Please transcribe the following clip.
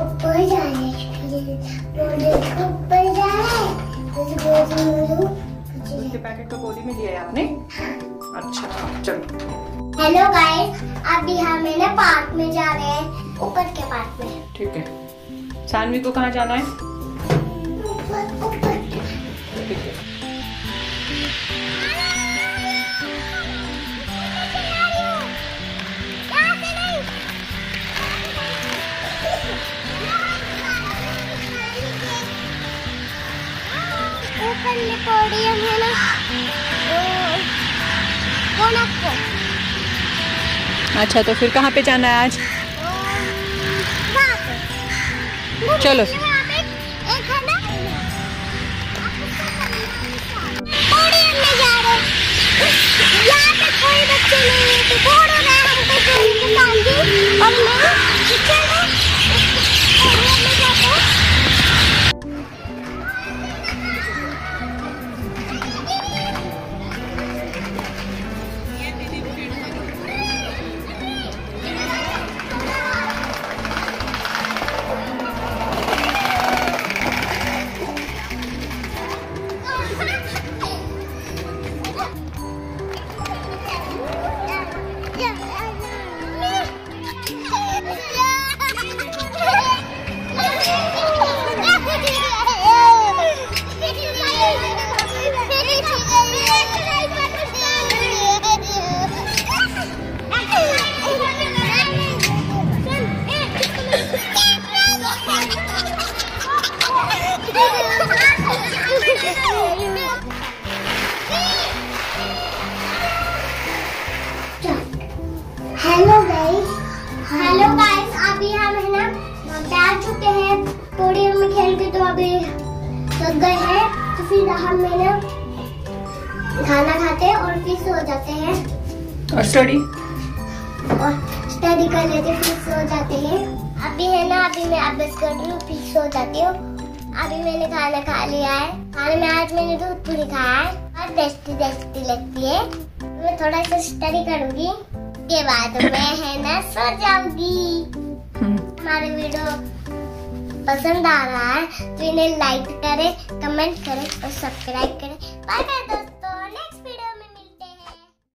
ऊपर जा ऊपर जा के पैकेट को गोली में दिया है आपने अच्छा चलो हेलो गाइस अभी हम है ना पार्क में जा रहे हैं ऊपर के पार्क में। ठीक है। सानवी को कहाँ जाना है? ऊपर ऊपर। ठीक है। ऊपर में पोडियम है ना? वो आपको अच्छा तो फिर कहाँ पे जाना है आज? चलो। एक है ना? थक गए हैं तो फिर हम है ना खाना खाते हैं और फिर सो जाते हैं। और स्टडी और स्टडी कर लेते फिर सो जाते हैं। अभी है ना अभी मैं अभ्यास कर रही हूँ फिर सो जाती हूँ। अभी मैंने खाना खा लिया है। खाने में आज मैंने दूध पूरी खाया है। और टेस्टी टेस्टी लगती है। मैं थोड़ा सा स्टडी करूँगी। के बाद मैं है ना सो जाऊँगी। हमारे वीडियो पसंद आ रहा है तो इन्हें लाइक करें कमेंट करें और सब्सक्राइब करें। बाय बाय दोस्तों